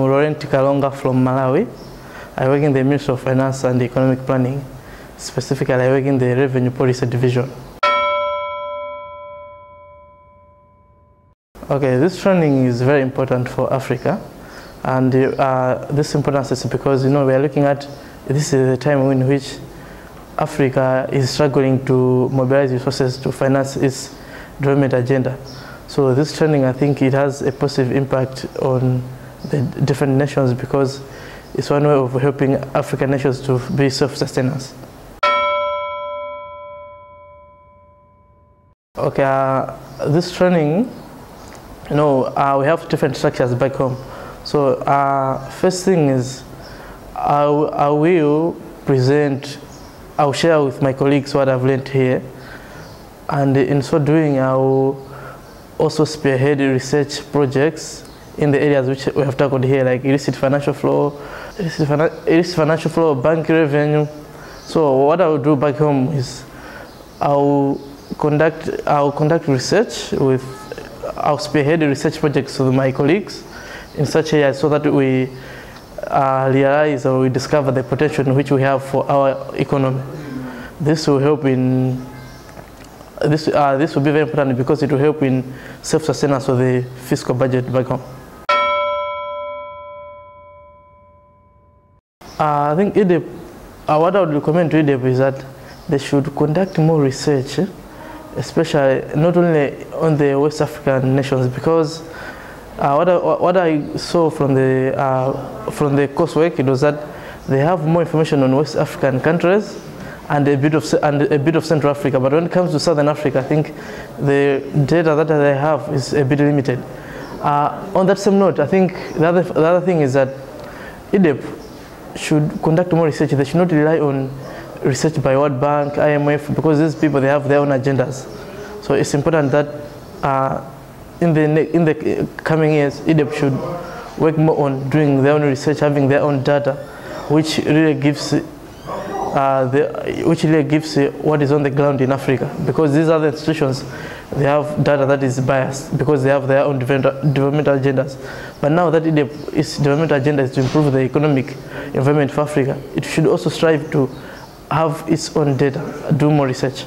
Laurent Kalonga from Malawi. I work in the Ministry of Finance and Economic Planning. Specifically, I work in the Revenue Policy Division. Okay, this training is very important for Africa, and uh, this importance is because you know we are looking at this is the time in which Africa is struggling to mobilize resources to finance its development agenda. So this training, I think, it has a positive impact on the different nations because it's one way of helping African nations to be self-sustainers. Okay, uh, this training you know, uh, we have different structures back home. So uh, first thing is I, I will present, I'll share with my colleagues what I've learned here. And in so doing, I will also spearhead research projects in the areas which we have tackled here, like illicit financial flow, illicit, illicit financial flow, bank revenue. So what I will do back home is I'll conduct, I'll conduct research with I'll spearhead research projects with my colleagues in such areas so that we uh, realize or we discover the potential which we have for our economy. This will help in this uh, this will be very important because it will help in self-sustenance of the fiscal budget back home. Uh, I think IDEP, uh, what I would recommend to IDEP is that they should conduct more research especially not only on the West African nations because uh, what, I, what I saw from the uh, from the coursework it was that they have more information on West African countries and a bit of and a bit of Central Africa. But when it comes to Southern Africa, I think the data that they have is a bit limited. Uh, on that same note, I think the other the other thing is that IDEP should conduct more research. They should not rely on research by World Bank, IMF, because these people, they have their own agendas. So it's important that uh, in, the, in the coming years, IDEP should work more on doing their own research, having their own data, which really gives uh, the, which really gives what is on the ground in Africa. Because these other institutions, they have data that is biased because they have their own developmental agendas. But now that its development agenda is to improve the economic environment for Africa, it should also strive to have its own data, do more research.